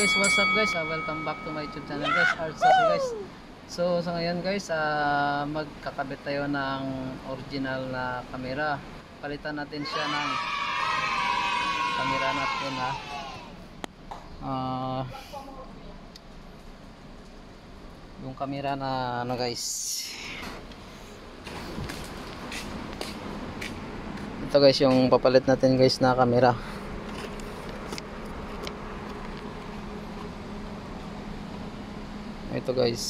guys, what's up guys? Ah, welcome back to my YouTube channel guys, Art Sassy guys. So sa ngayon guys, ah, magkakabit tayo ng original na camera. Palitan natin siya ng camera natin ha. Ah, yung camera na ano guys. Ito guys yung papalit natin guys na camera. Ito guys.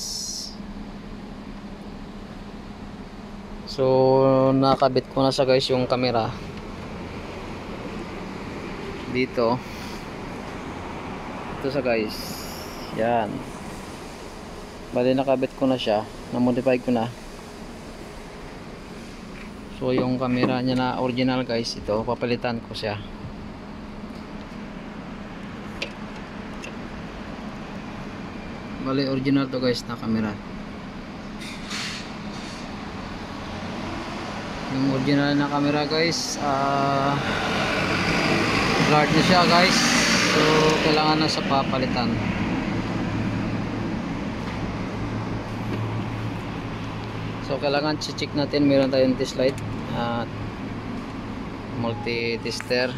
So nakabit ko na siya guys yung camera. Dito. Ito sa guys. Yan. Bali nakabit ko na siya. Na modify ko na. So yung camera niya na original guys. Ito papalitan ko siya Bali original to guys na camera. Yung original na camera guys, ah blurred na siya guys. So kailangan na sa papalitan. So kailangan check natin meron tayong test light at multi tester.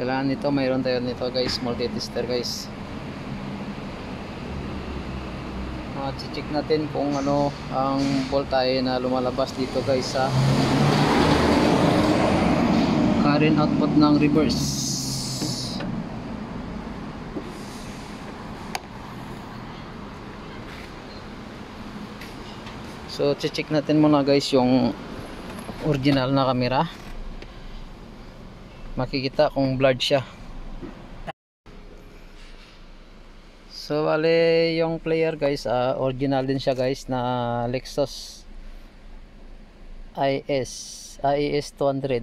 Kailangan nito mayroon tayo nito guys. Multi tester guys. Uh, check natin kung ano ang voltahe na lumalabas dito guys sa current output ng reverse. So check natin muna guys yung original na camera makikita kung blurred siya. So bale yung player guys uh, original din siya guys na Lexus IS IS 200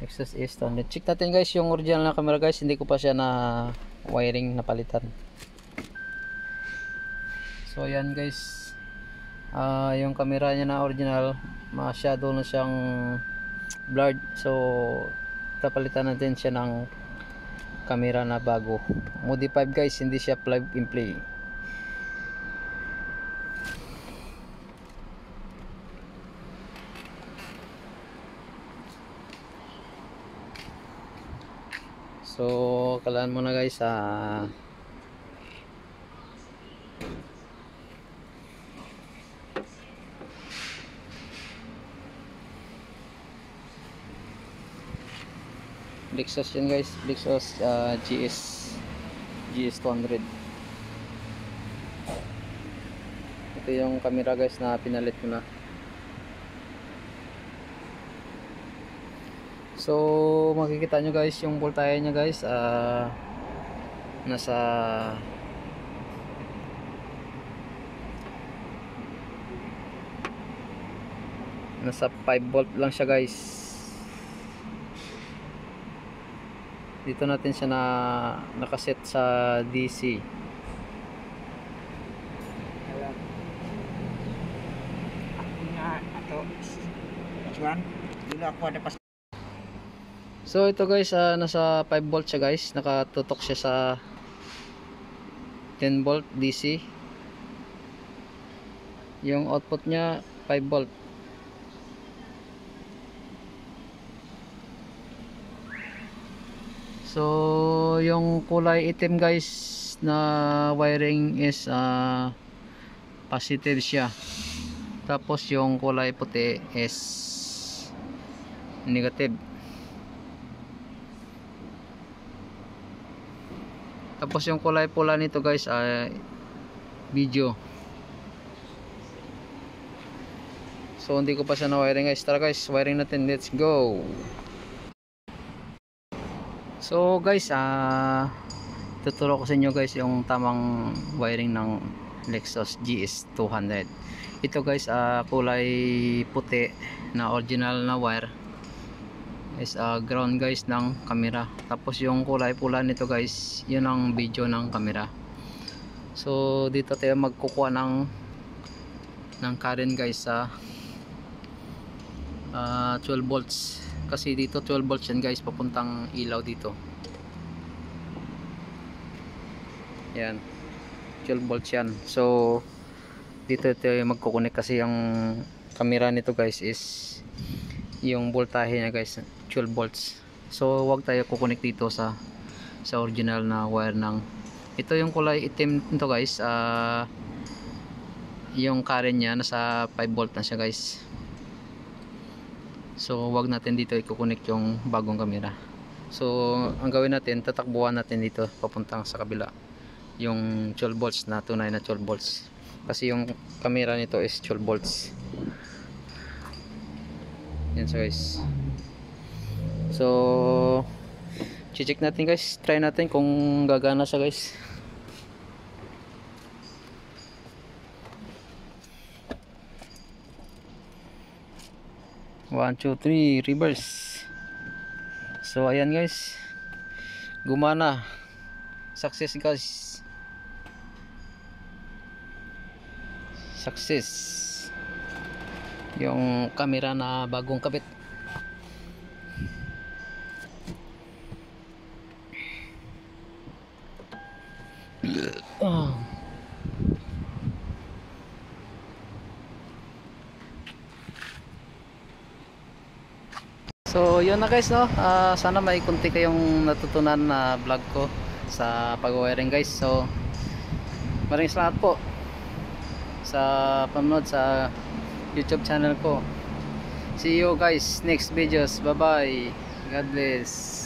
Lexus IS 200 check natin guys yung original na camera guys. Hindi ko pa siya na wiring na palitan so yan guys. Uh, yung camera niya na original masyado na siyang blurred so tapalitan natin siya ng camera na bago. Modified guys. Hindi siya plug and play. So kalaan mo na guys ah Lexus yan guys. Lexus uh, GS GS 200 ito yung camera guys na pinalit ko na. So makikita nyo guys yung voltahe nya guys uh, nasa nasa 5 volt lang siya guys dito natin siya na nakaset sa DC so ito guys uh, nasa 5 volt siya guys. Nakatutok siya sa 10 volt DC yung output nya 5 volt So, yung kulay itim guys na wiring is uh, positive siya. Tapos yung kulay puti is negative. Tapos yung kulay pula nito guys ay uh, video. So hindi ko pa siya na wiring guys. Tara guys, wiring natin. Let's go. So guys, ah tuturo ko sa inyo guys yung tamang wiring ng Lexus GS 200. Ito guys, ah kulay puti na original na wire is uh, ground guys ng camera. Tapos yung kulay pula nito guys, yun ang video ng camera. So dito tayo magkukuha ng ng current guys sa uh, 12 volts kasi dito 12 volts yan guys. Papuntang ilaw dito. Yan. 12 volts yan. So dito ito magkukunik kasi yung camera nito guys is yung voltahe niya guys 12 volts. So wag tayo kukunik dito sa sa original na wire ng ito yung kulay itim nito guys. Ah yung current niya nasa 5 volt na siya guys so wag natin dito ikukunik yung bagong camera so ang gawin natin tatakbuhan natin dito papuntang sa kabila. Yung 12 volts na tunay na 12 volts. Kasi yung camera nito is 12 volts. Yan so guys. So check natin guys. Try natin kung gagana siya guys one two three reverse. So ayan guys. Gumana. Success guys. Success. Yung camera na bagong kabit So yun na guys no? Ah, sana may kunti kayong natutunan na vlog ko sa pag-wiring guys. So maraming salamat po sa panonood sa YouTube channel ko. See you guys next videos. Bye bye God bless